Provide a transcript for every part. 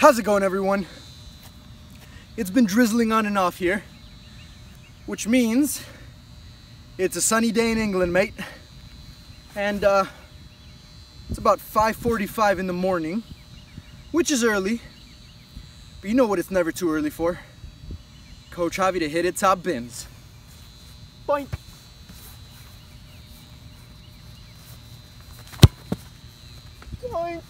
How's it going everyone? It's been drizzling on and off here, which means it's a sunny day in England, mate. And uh, it's about 5.45 in the morning, which is early, but you know what it's never too early for? Coach Javi to hit it top bins. Boink. Boink.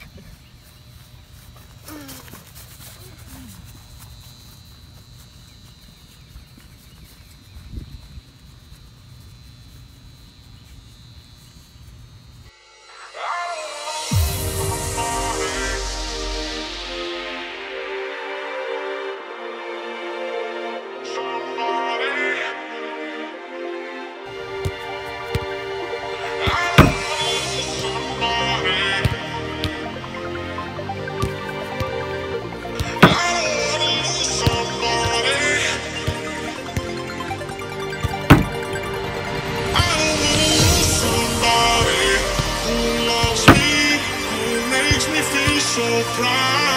So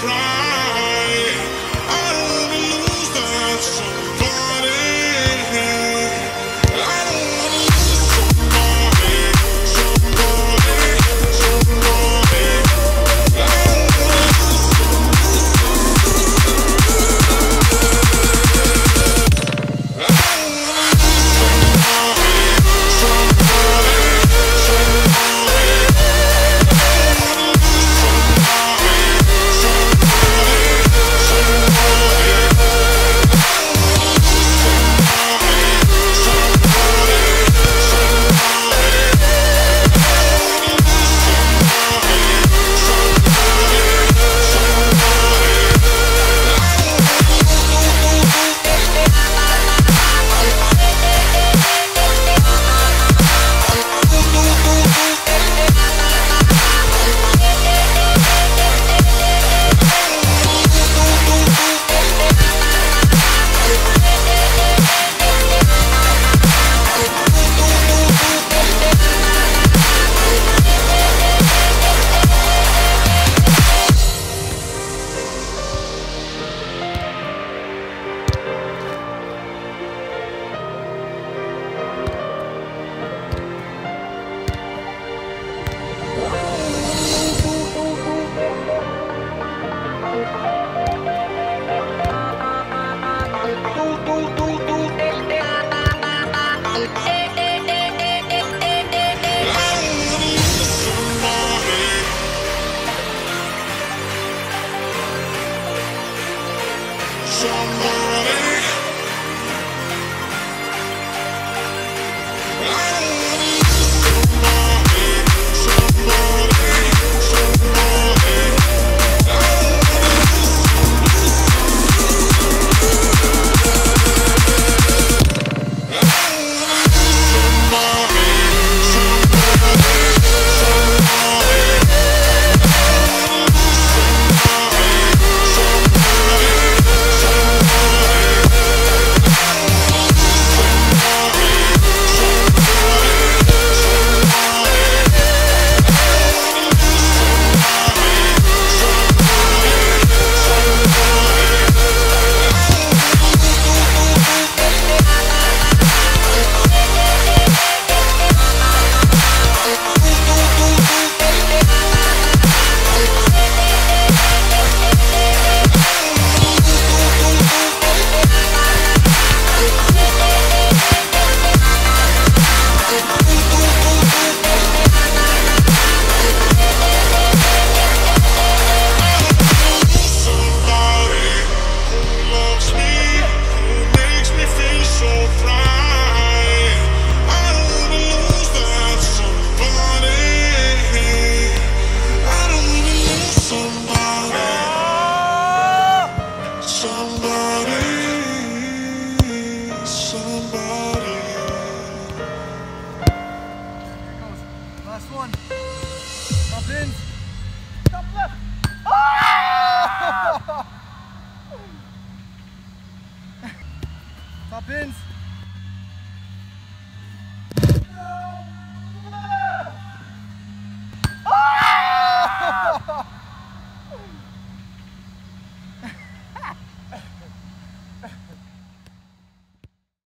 cry. Somebody. Top ins.